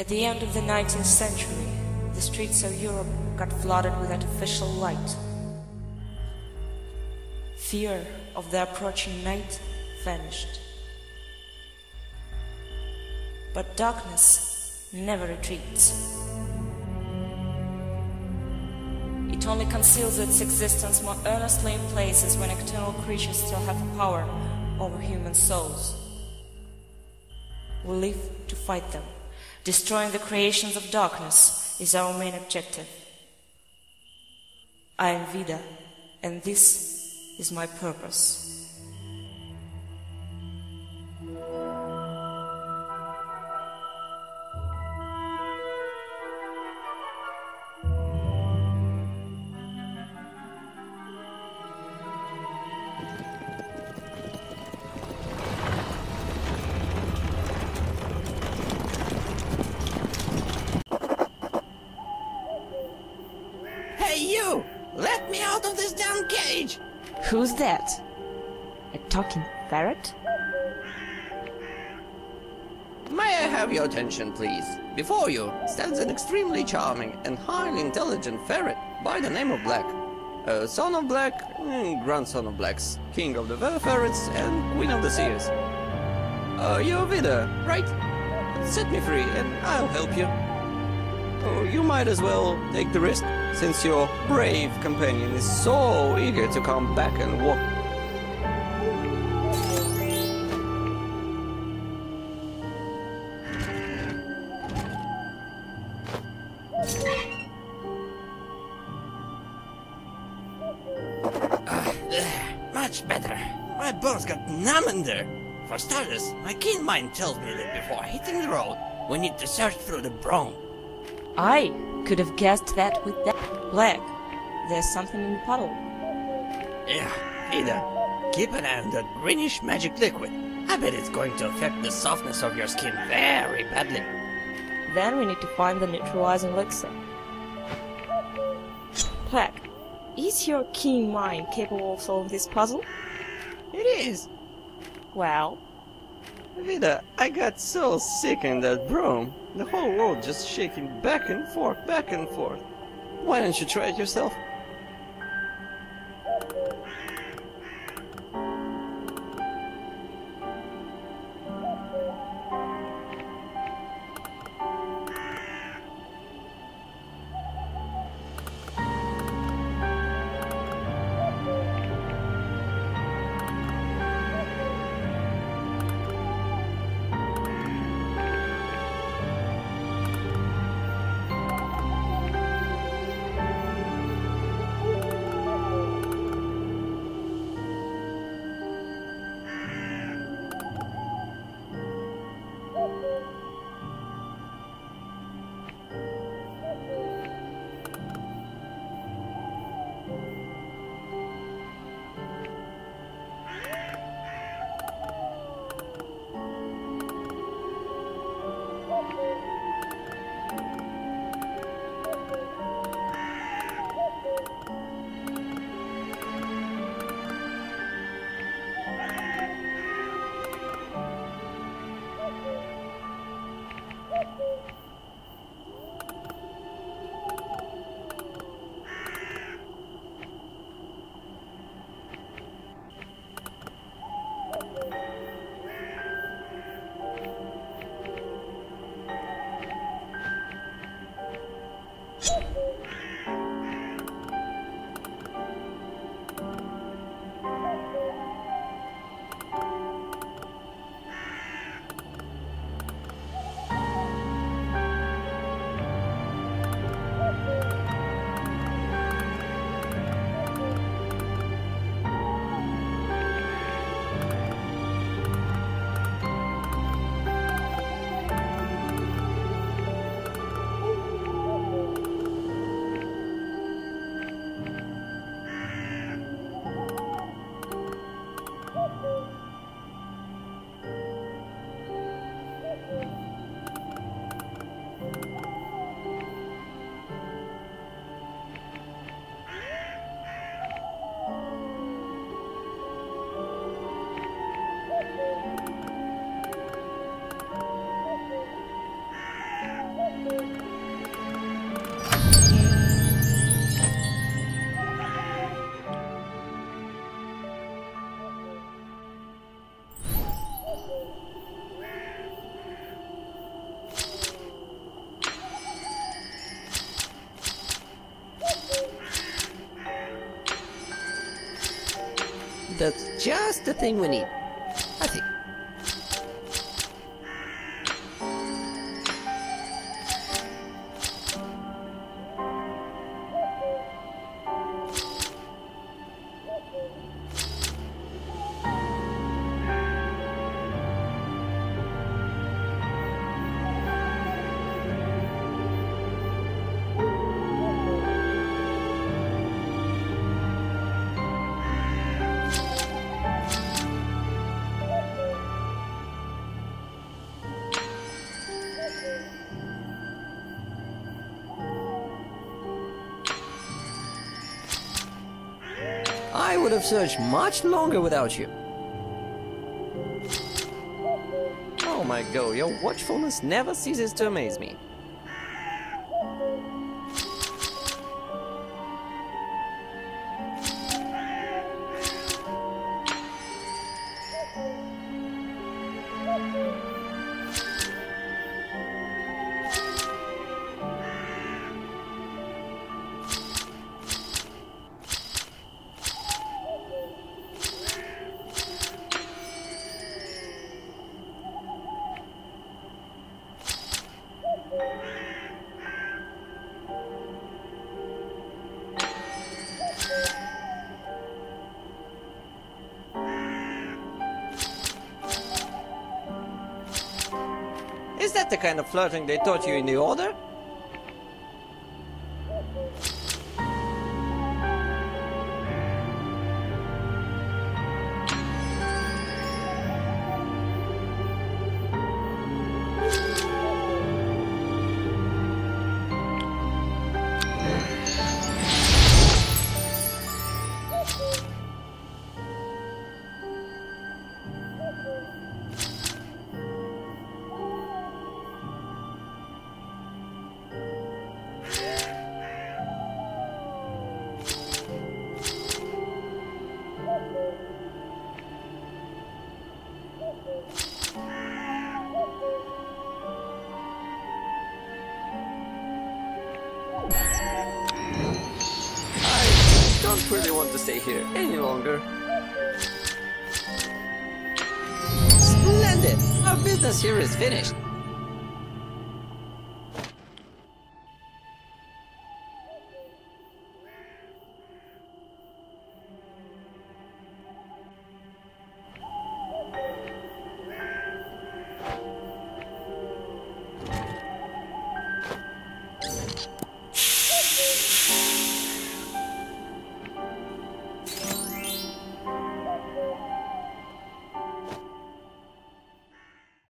At the end of the 19th century, the streets of Europe got flooded with artificial light. Fear of the approaching night vanished. But darkness never retreats. It only conceals its existence more earnestly in places when nocturnal creatures still have power over human souls. We live to fight them. Destroying the creations of darkness is our main objective. I am Vida, and this is my purpose. You! Let me out of this damn cage! Who's that? A talking ferret? May I have your attention, please? Before you stands an extremely charming and highly intelligent ferret by the name of Black. A son of Black, mm, grandson of Blacks, king of the Ver ferrets and queen of the seers. Uh, you're Vida, right? Set me free and I'll help you. Oh, you might as well take the risk, since your brave companion is so eager to come back and walk. Ah, much better. My bones got numb in there. For starters, my keen mind tells me that before hitting the road, we need to search through the brawn. I could have guessed that with that black. There's something in the puddle. Yeah, Ada, keep an eye on that greenish magic liquid. I bet it's going to affect the softness of your skin very badly. Then we need to find the neutralizing elixir. Black, is your keen mind capable of solving this puzzle? It is. Well, Vida, uh, I got so sick in that broom. The whole world just shaking back and forth, back and forth. Why don't you try it yourself? That's just the thing we need. I think. I would have searched much longer without you. Oh my god, your watchfulness never ceases to amaze me. That the kind of flirting they taught you in the Order? Don't really want to stay here any longer. Splendid! Our business here is finished.